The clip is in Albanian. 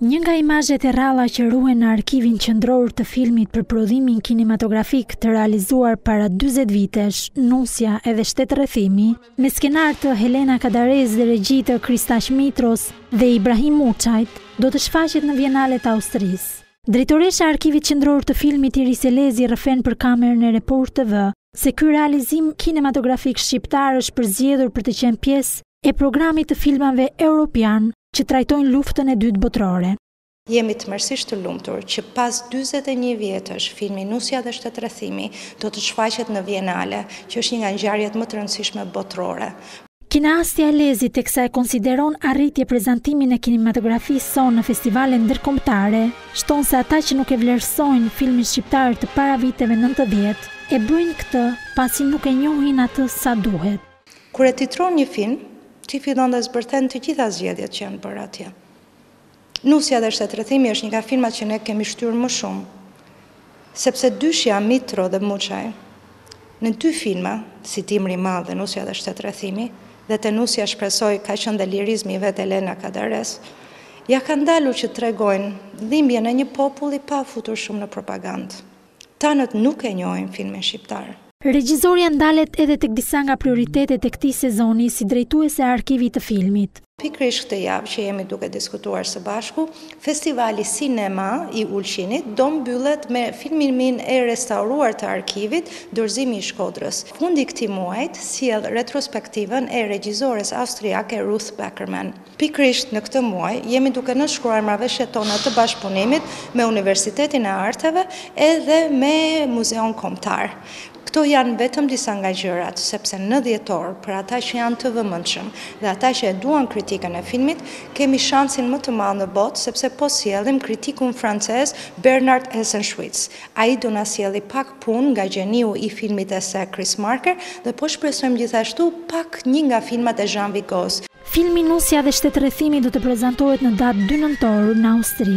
Një nga imazhet e rralla që ruhen në arkivin qendror të filmit për prodhimin kinematografik të realizuar para 40 vitesh, Nusja edhe Shtetrrethimi, me skenar të Helena Kadaresë dhe regji të Kristaq Mitros dhe Ibrahim Muçajt, do të shfaqet në Vienale të Austrisë. Drejtoresha e Arkivit Qendror të Filmit Iris Elezi rrëfen për kamerën e Report TV se ky realizim kinematografik shqiptar është përzgjedhur për të qenë pjesë e programit të filmave europian që trajtojnë luftën e dytë botërore. Jemi tmerrësisht të lumtur që pas dyzet e një vjetësh filmi Nusja dhe Shtetrrethimi do të shfaqet në Vienale, që është një nga ngjarjet më të rëndësishme botërore. Kineastja Elezi teksa e konsideron arritje prezantimin e kinematografisë sonë në festivale ndërkombëtare, shton se ata që nuk e vlerësojnë filmin shqiptar të para viteve nëntëdhjetë, e bëjnë këtë pasi nuk e njohin atë sa duhet. Kur e titron një film, ti fillon dhe zbërthen të gjitha zgjedhjet që janë bërë atje. Nusja dhe Shtetrrethimi është një nga filmat që ne kemi shtyrë më shumë, sepse dyshja Mitro dhe Muçaj, në dy filma, si Dimri i Madh dhe Nusja dhe Shtetrrethimi, dhe te Nusja shpresoj ka qenë dhe lirizmi i vetë Elena Kadares, ia kanë dalur që tregojnë dhimbjen e një populli pa u futur shumë në propagandë. Tanët nuk e njohin filmin shqiptar. Regjizorja ndalet edhe tek disa nga prioritetet e këtij sezoni si drejtuese e arkivit të filmit. Pikërisht këtë javë që jemi duke diskutuar së bashku, festivali Cinema i Ulqinit do mbyllet me filmimin e restauruar të arkivit Dorëzimi i Shkodrës. Fundi i këtij muajt sjell retrospektivën e regjizores austriake Ruth Beckermann. Pikërisht në këtë muaj jemi duke nënshkruar marrëveshjet tona të bashkëpunimit me Universitetin e Arteve edhe me Muzeun Kombëtar. Këto janë vetëm disa nga gjërat, sepse në dhjetor, për ata që janë të vëmendshëm dhe ata që e duan kritikën e filmit, kemi shansin më të madh në botë sepse po sjellim kritikun francez Bernard Eisenschitz. Ai do na sjelli pak punë nga gjeniu i filmit ese Chris Marker dhe po shpresojmë gjithashtu pak një nga filmat e Jean Vigo-s. Filmi Nusja dhe Shtetrrethimi do të prezantohet në datë dy nëntor në Austri.